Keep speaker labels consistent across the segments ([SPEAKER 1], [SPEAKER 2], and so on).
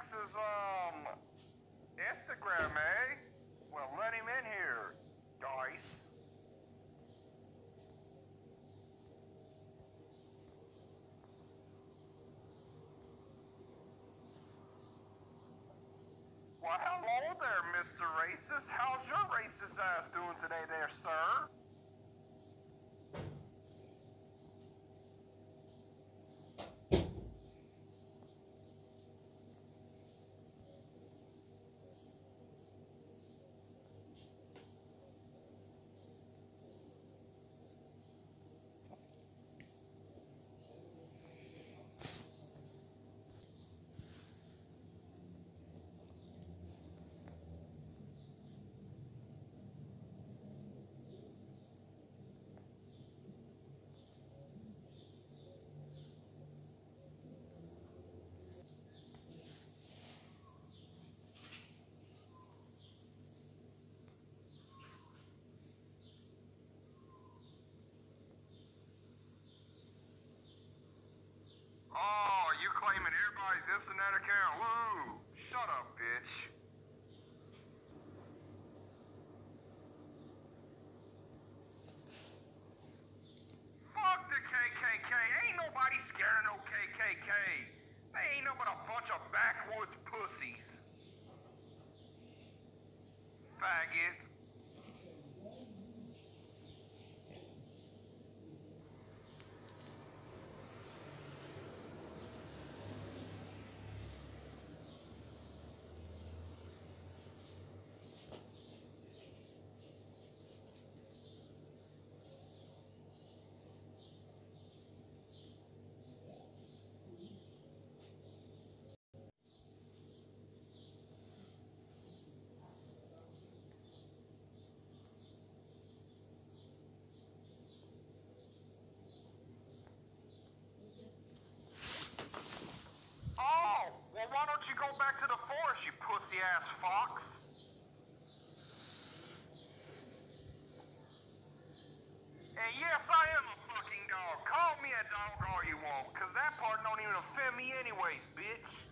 [SPEAKER 1] Fox's, um, Instagram, eh? Well, let him in here, Dice. Well, hello there, Mr. Racist. How's your racist ass doing today there, sir? Oh, you claiming that account? Woo! Shut up, bitch. Fuck the KKK. Ain't nobody scared of no KKK. They ain't no but a bunch of backwoods pussies. Faggot. Oh, well, why don't you go back to the forest, you pussy ass fox? And yes, I am a fucking dog. Call me a dog all you want, cause that part don't even offend me anyways, bitch.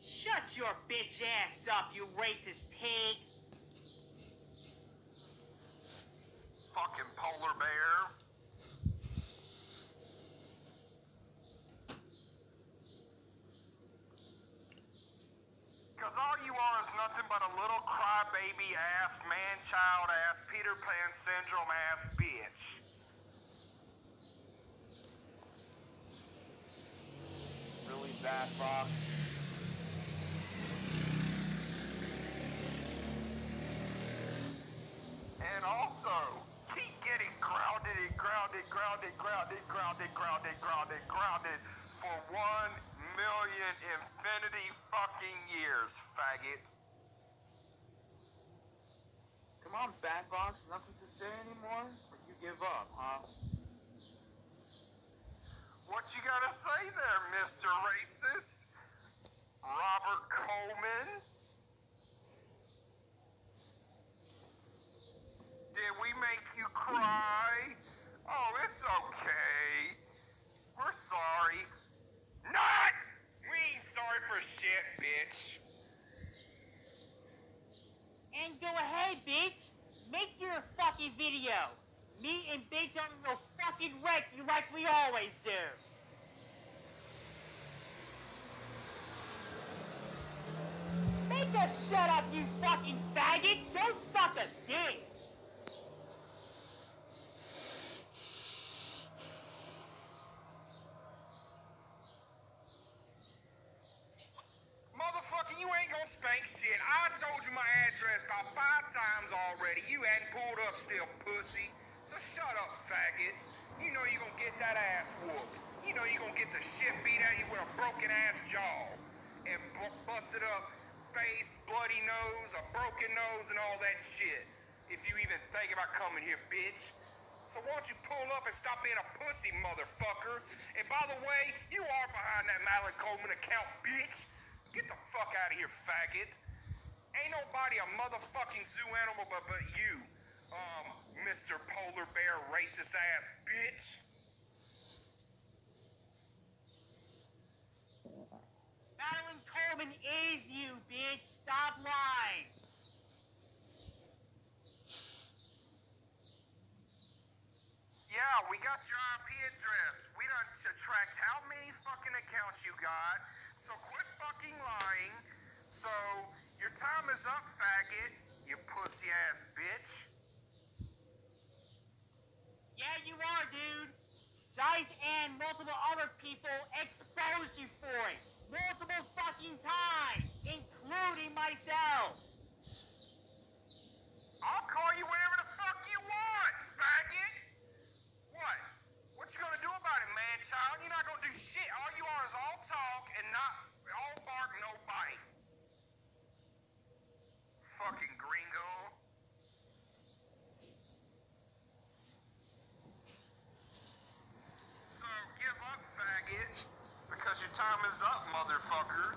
[SPEAKER 2] Shut your bitch ass up, you racist pig!
[SPEAKER 1] Fucking polar bear. Cause all you are is nothing but a little crybaby ass, man child ass, Peter Pan syndrome ass bitch.
[SPEAKER 3] Really bad, Fox.
[SPEAKER 1] And also, keep getting grounded and grounded, grounded, grounded, grounded, grounded, grounded, grounded for one million infinity fucking years, faggot.
[SPEAKER 3] Come on, Bad Fox. Nothing to say anymore? Or you give up, huh?
[SPEAKER 1] What you gotta say there, Mr. Racist? Robert Coleman? Did we make you cry? Oh, it's okay. We're sorry. Not! We ain't sorry for shit, bitch.
[SPEAKER 2] And go ahead, bitch! Make your fucking video! Me and Big John will fucking wreck you like we always do! Make us shut up, you fucking faggot! Go suck a dick!
[SPEAKER 1] Motherfucker, you ain't gonna spank shit. I told you my address about five times already. You hadn't pulled up still, pussy. So shut up, faggot. You know you're gonna get that ass whooped. You know you're gonna get the shit beat out of you with a broken ass jaw. And bu- busted up face, bloody nose, a broken nose, and all that shit. If you even think about coming here, bitch. So why don't you pull up and stop being a pussy, motherfucker? And by the way, you are behind that Madeline Coleman account, bitch. Get the fuck out of here, faggot. Ain't nobody a motherfucking zoo animal but, but you, um, Mr. Polar Bear racist ass bitch.
[SPEAKER 2] Madeline Coleman is you, bitch. Stop lying.
[SPEAKER 1] Yeah, we got your IP address. We done tracked how many fucking accounts you got. So quit fucking lying. So your time is up, faggot. You pussy ass bitch.
[SPEAKER 2] Yeah, you are, dude. Dice and multiple other people exposed you for it. Multiple fucking times, including myself.
[SPEAKER 1] I'll call you whatever the fuck you want, faggot. What? What you gonna do about it, man, child? You're not gonna do shit. All you are is all talk and not all bark, no bite. Fucking gringo. So give up, faggot, because your time is up, motherfucker.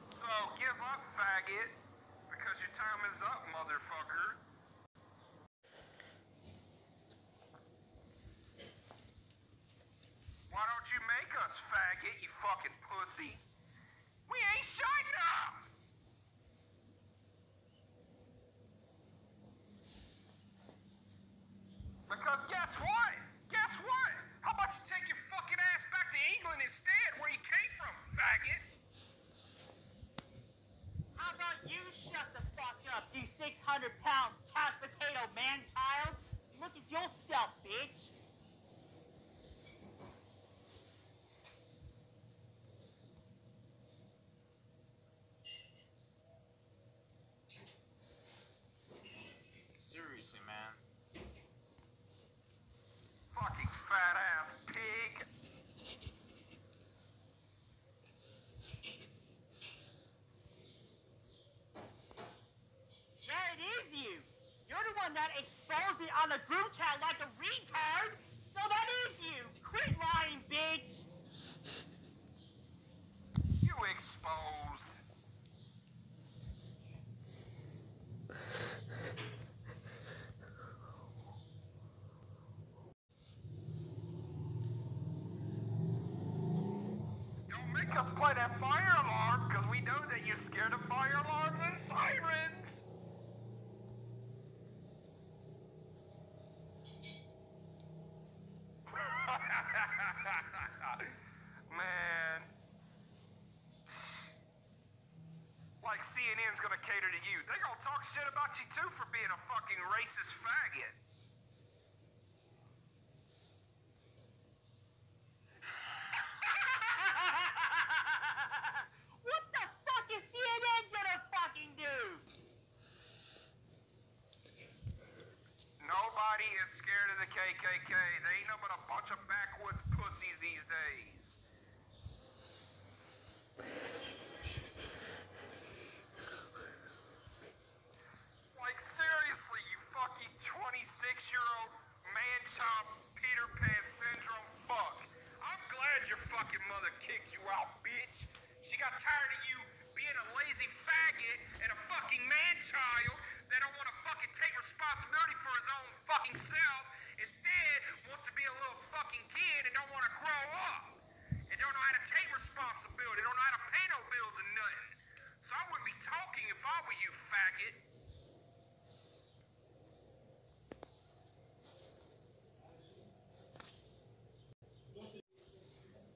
[SPEAKER 1] So give up, faggot, because your time is up, motherfucker. You make us, faggot, you fucking pussy? We ain't shutting up! Because guess what? Guess what? How about you take your fucking ass back to England instead, where you came from, faggot?
[SPEAKER 2] How about you shut the fuck up, you 600 pound couch potato man child? Look at yourself, bitch.
[SPEAKER 3] Seriously, man.
[SPEAKER 1] Fucking fat ass pig.
[SPEAKER 2] It is you. You're the one that exposed it on the group chat like a retard. So that is you. Quit lying, bitch.
[SPEAKER 1] You exposed. Don't play that fire alarm, because we know that you're scared of fire alarms and sirens. Man. Like CNN's gonna cater to you. They gonna talk shit about you too for being a fucking racist faggot.
[SPEAKER 2] what the fuck is CNN gonna fucking do?
[SPEAKER 1] Nobody is scared of the KKK. They ain't no but a bunch of backwoods pussies these days. Like seriously, you fucking 26 year old man child Peter Pan syndrome fuck. I'm glad your fucking mother kicked you out, bitch. She got tired of you being a lazy faggot and a fucking man child that don't want to fucking take responsibility for his own fucking self. Instead, wants to be a little fucking kid and don't want to grow up. And don't know how to take responsibility, don't know how to pay no bills and nothing. So I wouldn't be talking if I were you, faggot.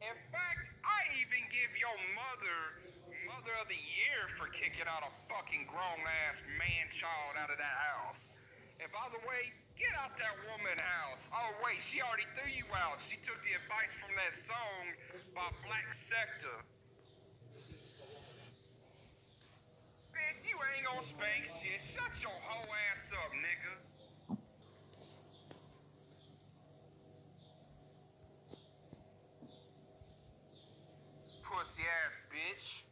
[SPEAKER 1] In fact, I even give your mother Mother of the Year for kicking out a fucking grown ass man child out of that house. And by the way, get out that woman house. Oh wait, she already threw you out. She took the advice from that song by Black Sector. Bitch, you ain't gonna spank shit. Shut your whole ass up, nigga. Pussy ass bitch.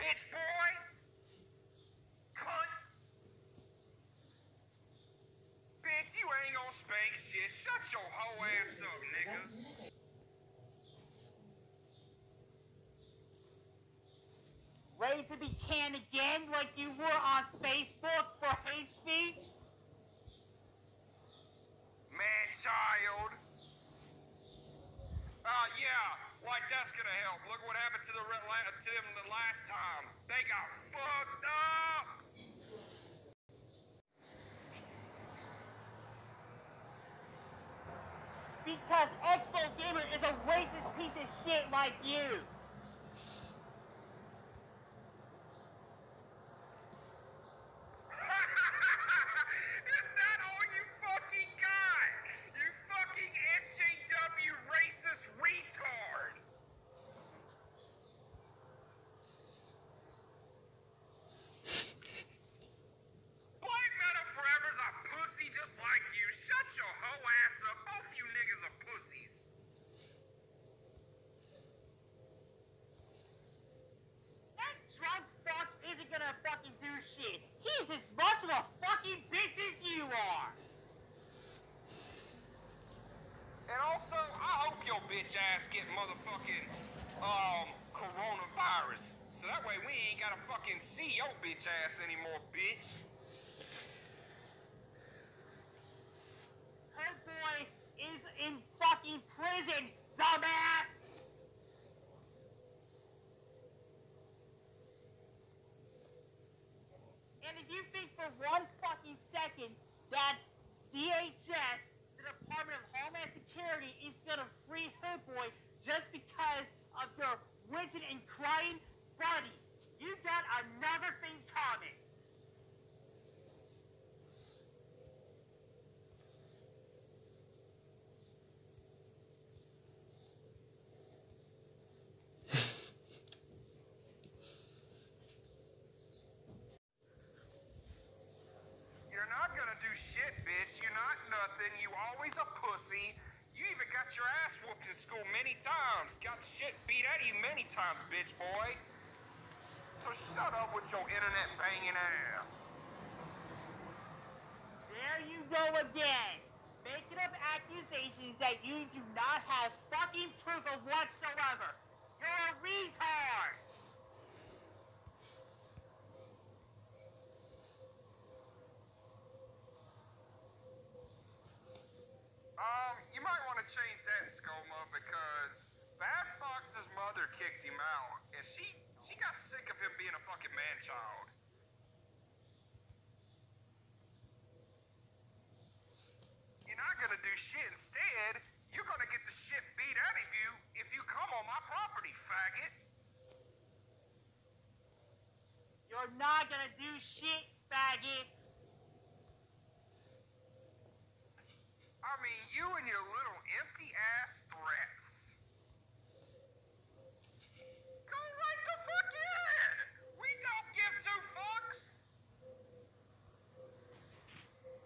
[SPEAKER 1] Bitch boy. Cunt. Bitch, you ain't gonna spank shit. Shut your whole ass up, nigga.
[SPEAKER 2] Ready to be canned again like you were on Facebook for hate speech?
[SPEAKER 1] Man child. Uh, yeah, like that's gonna help. Look what happened to the to them the last time. They got fucked up.
[SPEAKER 2] Because Expo Gamer is a racist piece of shit like you. As much of a fucking bitch as you are.
[SPEAKER 1] And also, I hope your bitch ass get motherfucking um coronavirus. So that way we ain't gotta fucking see your bitch ass anymore, bitch.
[SPEAKER 2] Her boy is in fucking prison, dumbass. And if you think for one fucking second that DHS, the Department of Homeland Security, is gonna free Hood Boy just because of their winching and crying, buddy, you got another thing coming.
[SPEAKER 1] You're not gonna shit, bitch. You're not nothing. You always a pussy. You even got your ass whooped in school many times. Got shit beat out of you many times, bitch boy. So shut up with your internet banging ass.
[SPEAKER 2] There you go again. Making up accusations that you do not have fucking proof of whatsoever. You're a retard.
[SPEAKER 1] Um, you might want to change that Skoma because Bad Fox's mother kicked him out, and she she got sick of him being a fucking man child. You're not gonna do shit. Instead, you're gonna get the shit beat out of you if you come on my property, faggot.
[SPEAKER 2] You're not gonna do shit, faggot.
[SPEAKER 1] I mean, you and your little ass threats. Go right the fuck in! We don't give two fucks!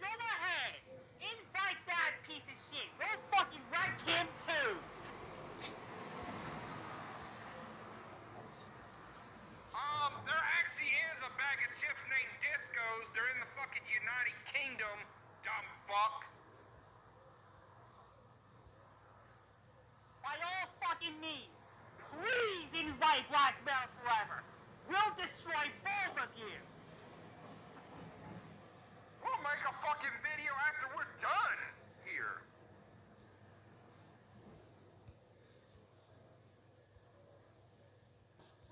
[SPEAKER 2] Go ahead. Invite that piece of shit. We'll fucking wreck him too.
[SPEAKER 1] Um, there actually is a bag of chips named Discos. They're in the fucking United Kingdom, dumb fuck.
[SPEAKER 2] By all fucking means, please invite Black Metal forever. We'll destroy both of you.
[SPEAKER 1] We'll make a fucking video after we're done here.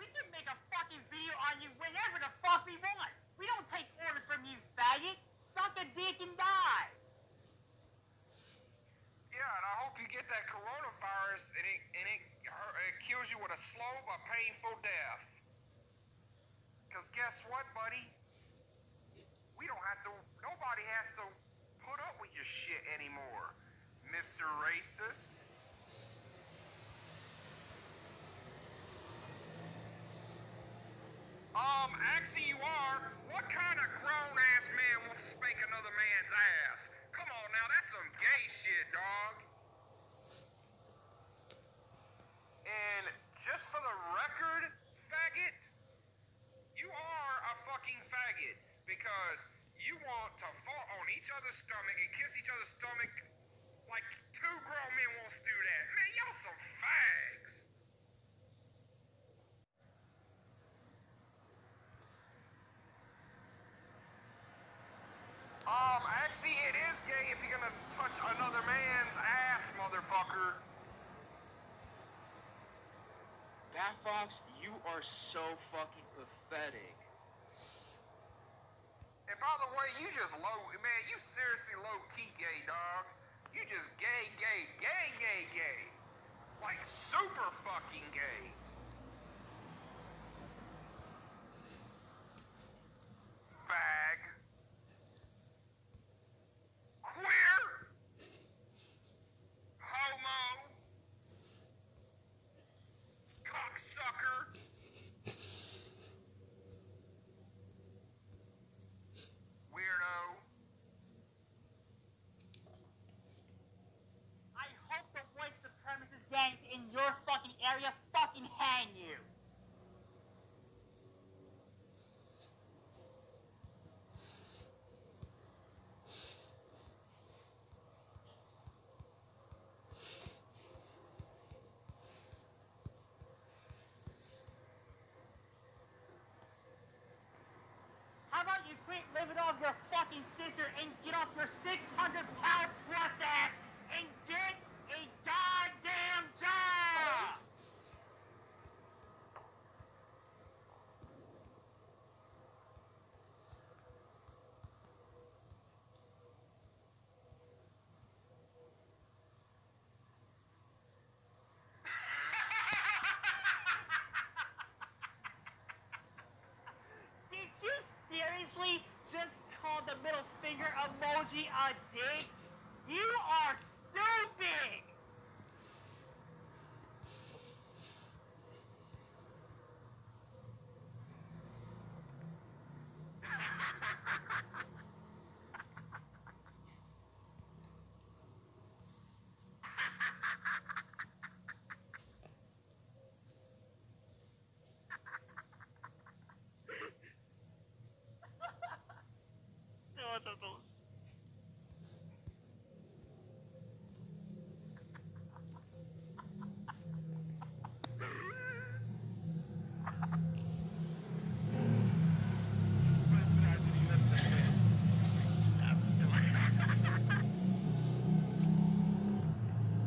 [SPEAKER 2] We can make a fucking video on you whenever the fuck we want. We don't take orders from you, faggot. Suck a dick and die.
[SPEAKER 1] Yeah, and I hope you get that coronavirus and it and it, it kills you with a slow but painful death. Cause guess what, buddy? We don't have to. Nobody has to put up with your shit anymore, Mr. Racist. Um, actually, you are. What kind of grown ass man wants to spank another man's ass? Come on now, that's some gay shit, dog. And just for the record, faggot, you are a fucking faggot because you want to fall on each other's stomach and kiss each other's stomach like two grown men wants to do that. Man, y'all some fags. Um, actually, it is gay if you're gonna touch another man's ass, motherfucker.
[SPEAKER 3] Bad Fox, you are so fucking pathetic.
[SPEAKER 1] And by the way, you just low, man, you seriously low key gay, dog. You just gay, gay, gay, gay, gay. Like super fucking gay. Fag. Queer. Homo. Cocksucker. Weirdo.
[SPEAKER 2] I hope the white supremacist gangs in your fucking area fucking hang you. How about you quit living off your fucking sister and get off your 600 pound plus ass and get a goddamn job? Did you seriously just call the middle finger a dick? You are stupid! Todos.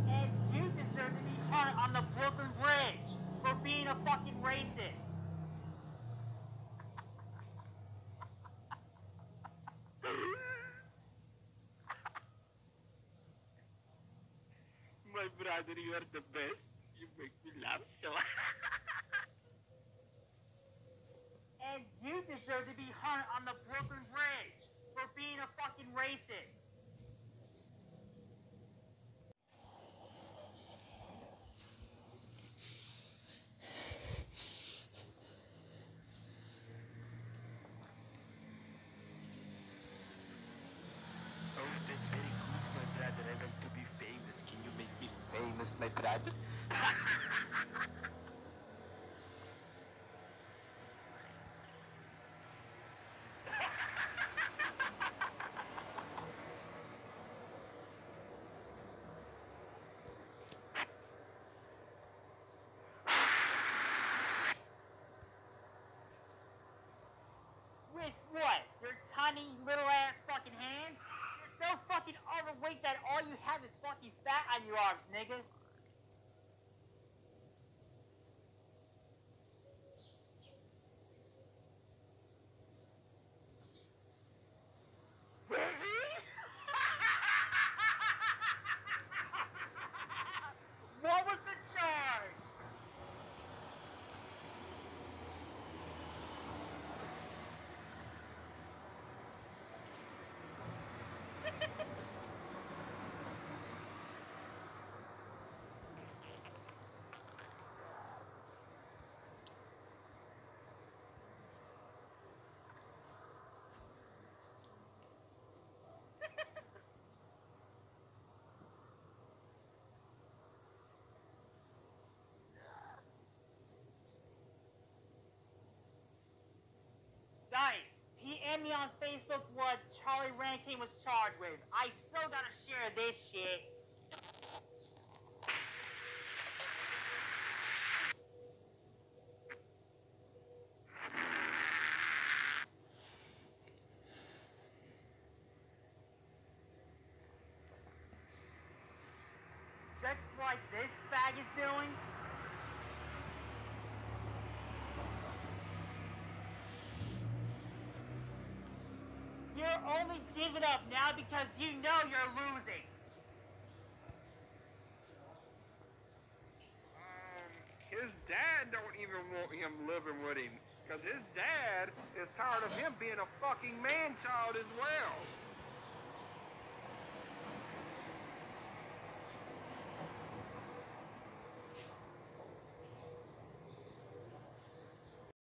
[SPEAKER 2] And you deserve to be hung on the Brooklyn Bridge for being a fucking racist.
[SPEAKER 4] My brother, you are the best. You make me laugh so.
[SPEAKER 2] And you deserve to be hung on the Brooklyn Bridge for being a fucking racist.
[SPEAKER 4] oh, that's very good, my brother. I want to be famous. Can you make me famous, my brother?
[SPEAKER 2] With what? Your tiny little ass fucking hands? You're so fucking overweight that all you have is fucking fat on your arms, nigga. what was the charge? Dice, PM me on Facebook what Charlie Rankin was charged with. I still gotta share this shit. Just like this fag is doing. give it up now because you know you're losing.
[SPEAKER 1] Um, his dad don't even want him living with him because his dad is tired of him being a fucking man child as well.